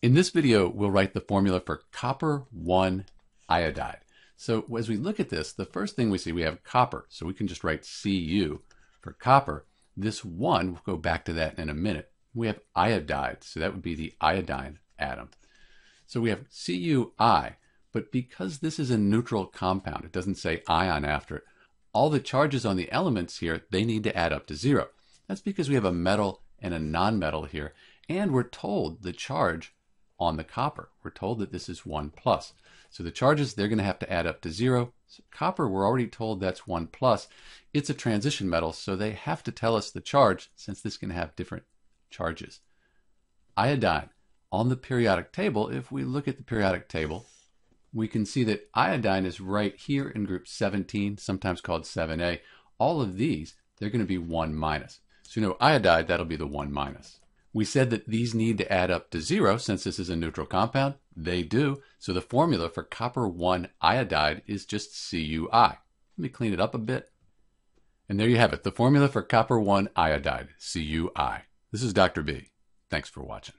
In this video, we'll write the formula for copper 1 iodide. So as we look at this, the first thing we see, we have copper. So we can just write Cu for copper. This 1, we'll go back to that in a minute. We have iodide, so that would be the iodine atom. So we have CuI, but because this is a neutral compound, it doesn't say ion after it, all the charges on the elements here, they need to add up to zero. That's because we have a metal and a nonmetal here, and we're told the charge on the copper. We're told that this is 1 plus. So the charges, they're going to have to add up to 0. So copper, we're already told that's 1 plus. It's a transition metal, so they have to tell us the charge since this can have different charges. Iodine. On the periodic table, if we look at the periodic table, we can see that iodine is right here in group 17, sometimes called 7a. All of these, they're going to be 1 minus. So you know iodide, that'll be the 1 minus. We said that these need to add up to zero since this is a neutral compound. They do. So the formula for copper 1 iodide is just CuI. Let me clean it up a bit. And there you have it, the formula for copper 1 iodide, CuI. This is Dr. B. Thanks for watching.